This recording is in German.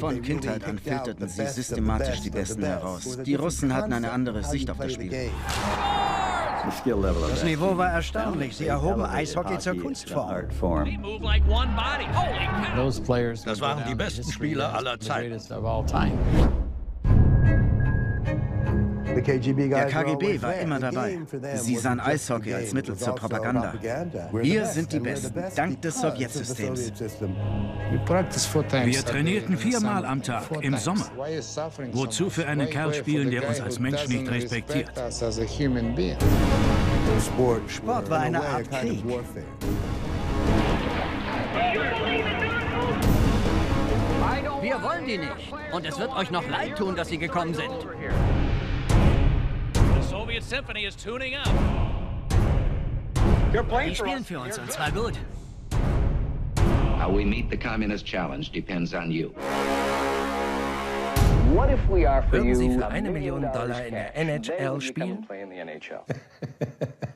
Von Kindheit an filterten sie systematisch die Besten heraus. Die Russen hatten eine andere Sicht auf das Spiel. Das Niveau war erstaunlich. Sie erhoben Eishockey zur Kunstform. Das waren die besten Spieler aller Zeiten. Der KGB war immer dabei. Sie sahen Eishockey als Mittel zur Propaganda. Wir sind die Besten, dank des Sowjetsystems. Wir trainierten viermal am Tag, im Sommer. Wozu für einen Kerl spielen, der uns als Mensch nicht respektiert? Sport war eine Art Krieg. Wir wollen die nicht. Und es wird euch noch leid tun, dass sie gekommen sind. Soviet Symphony is tuning up. You're playing for influence on good. Road. How we meet the communist challenge depends on you. What if we offer Würden Sie für eine Million Dollar in der NHL spielen?